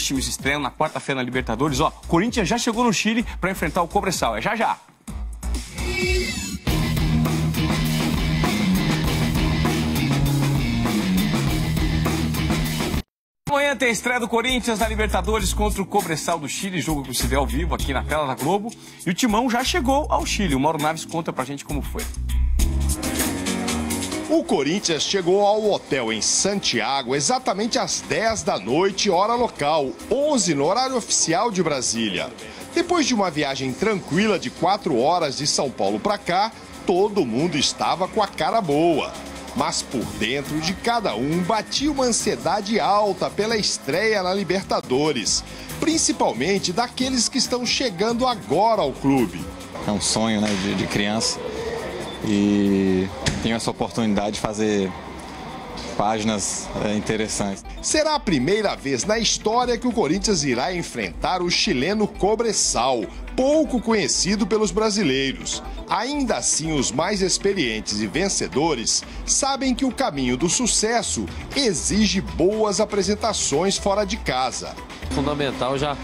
Os times estreiam na quarta-feira na Libertadores. Ó, Corinthians já chegou no Chile para enfrentar o Cobressal. É já já. Amanhã tem a estreia do Corinthians na Libertadores contra o Cobressal do Chile, jogo que se vê ao vivo aqui na tela da Globo. E o Timão já chegou ao Chile. O Mauro Naves conta pra gente como foi. O Corinthians chegou ao hotel em Santiago exatamente às 10 da noite, hora local, 11 no horário oficial de Brasília. Depois de uma viagem tranquila de 4 horas de São Paulo para cá, todo mundo estava com a cara boa. Mas por dentro de cada um batia uma ansiedade alta pela estreia na Libertadores, principalmente daqueles que estão chegando agora ao clube. É um sonho né, de, de criança e tenho essa oportunidade de fazer páginas é, interessantes. Será a primeira vez na história que o Corinthians irá enfrentar o chileno Cobressal, pouco conhecido pelos brasileiros. Ainda assim, os mais experientes e vencedores sabem que o caminho do sucesso exige boas apresentações fora de casa. Fundamental já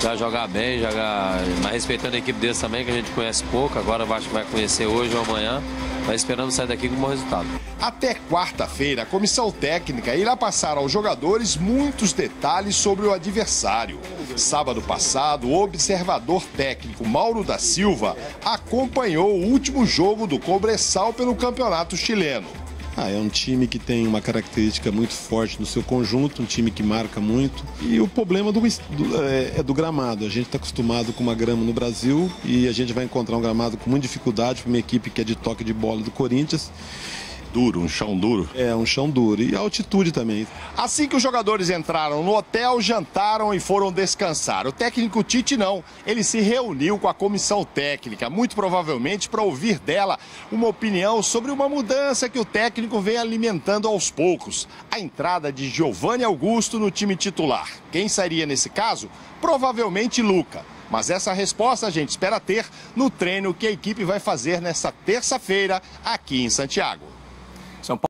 já jogar bem, jogar, mas respeitando a equipe deles também, que a gente conhece pouco, agora acho que vai conhecer hoje ou amanhã. Mas esperamos sair daqui com um bom resultado. Até quarta-feira, a comissão técnica irá passar aos jogadores muitos detalhes sobre o adversário. Sábado passado, o observador técnico Mauro da Silva acompanhou o último jogo do Cobressal pelo campeonato chileno. Ah, é um time que tem uma característica muito forte no seu conjunto, um time que marca muito. E o problema do, do, é, é, do gramado. A gente está acostumado com uma grama no Brasil e a gente vai encontrar um gramado com muita dificuldade para uma equipe que é de toque de bola do Corinthians duro, um chão duro. É, um chão duro. E a altitude também. Assim que os jogadores entraram no hotel, jantaram e foram descansar. O técnico Tite não. Ele se reuniu com a comissão técnica, muito provavelmente para ouvir dela uma opinião sobre uma mudança que o técnico vem alimentando aos poucos. A entrada de Giovanni Augusto no time titular. Quem sairia nesse caso? Provavelmente Luca. Mas essa resposta a gente espera ter no treino que a equipe vai fazer nesta terça-feira aqui em Santiago. São Paulo.